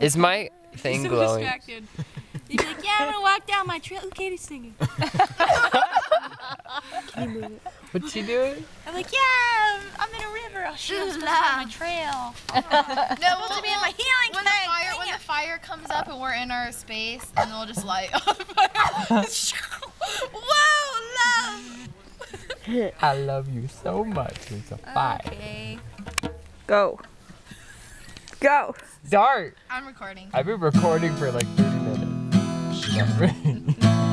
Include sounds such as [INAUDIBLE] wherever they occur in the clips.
Is my thing so glowing? distracted. You'd be like, yeah, I'm gonna walk down my trail. Ooh, Katie's singing. [LAUGHS] What's she doing? I'm like, yeah, I'm in a river. I'll show you on my trail. [LAUGHS] No, we'll to be in my healing when the fire when the fire comes up and we're in our space, and we'll just light up. [LAUGHS] Whoa, love. I love you so much. It's a fire. Okay. Go. Go. Start. I'm recording. I've been recording for like 30 minutes. [LAUGHS]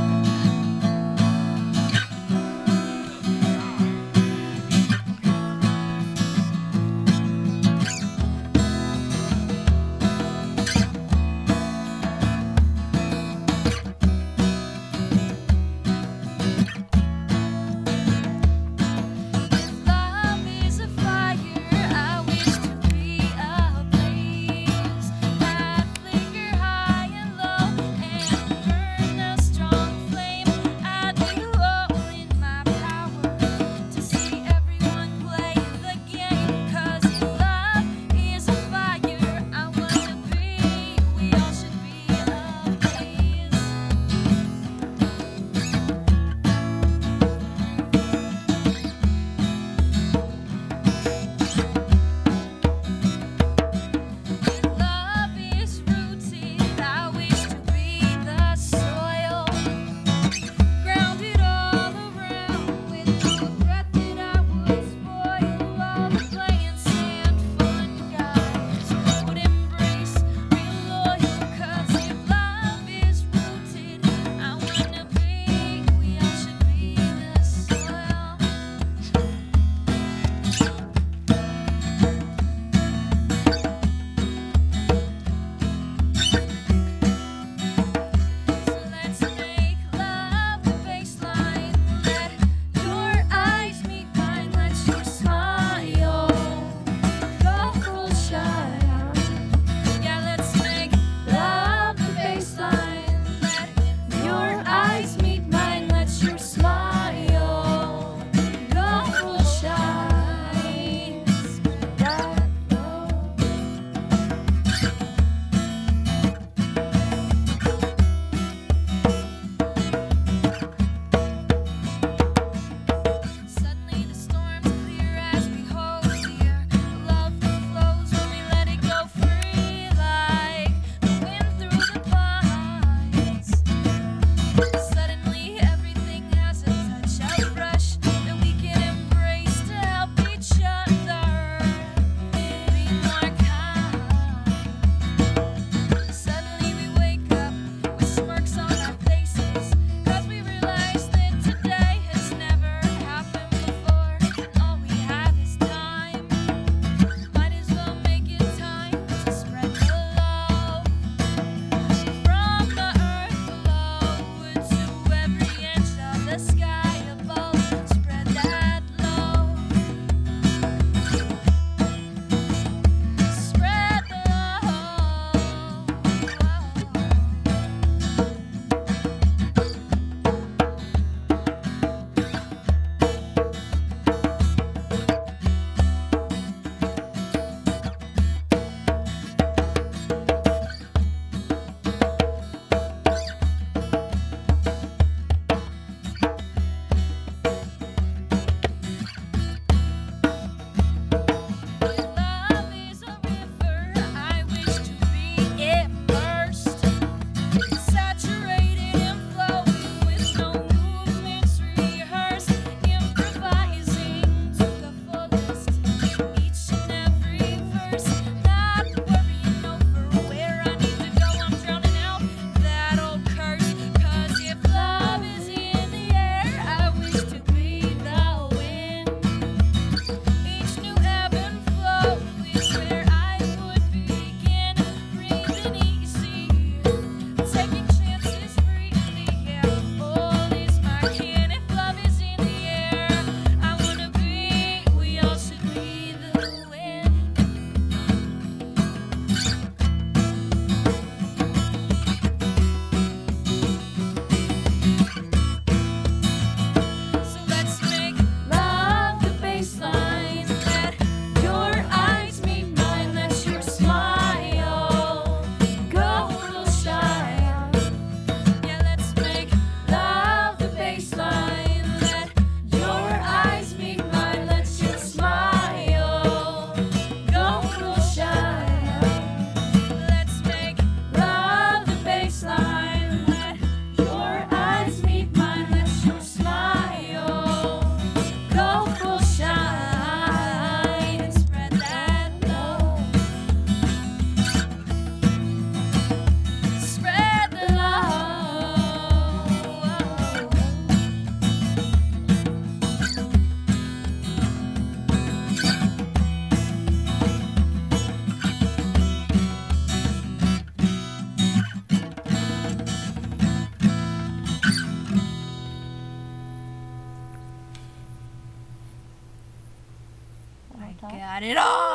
it all.